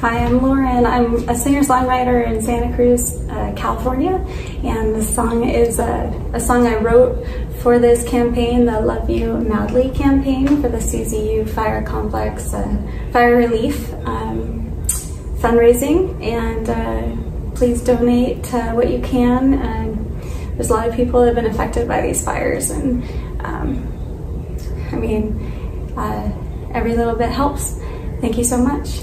Hi, I'm Lauren. I'm a singer-songwriter in Santa Cruz, uh, California, and the song is a, a, song I wrote for this campaign, the Love You Madly campaign for the CZU Fire Complex uh, Fire Relief um, fundraising, and uh, please donate uh, what you can. Um, there's a lot of people that have been affected by these fires, and um, I mean, uh, every little bit helps. Thank you so much.